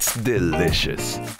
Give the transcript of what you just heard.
It's delicious.